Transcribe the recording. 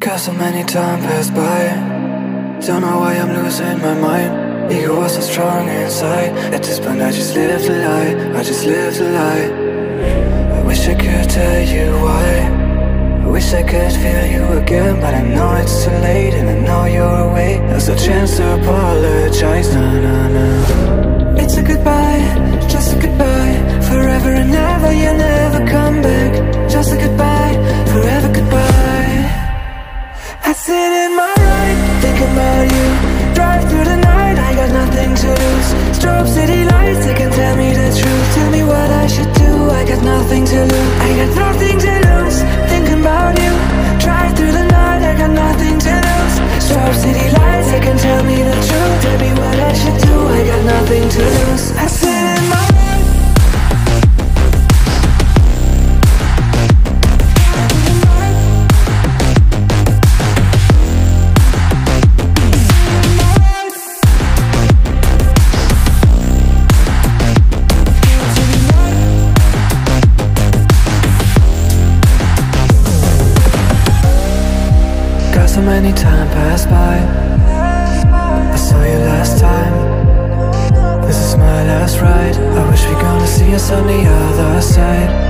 Cause so many time passed by. Don't know why I'm losing my mind. Ego was so strong inside. At this point I just lived a lie. I just lived a lie. I wish I could tell you why. I wish I could feel you again But I know it's too late And I know you're away. There's no chance to apologize. Nah, nah, nah Tell me what I should do, I got nothing to lose. I got nothing to lose, So many time passed by. I saw you last time. This is my last ride. I wish we gonna see us on the other side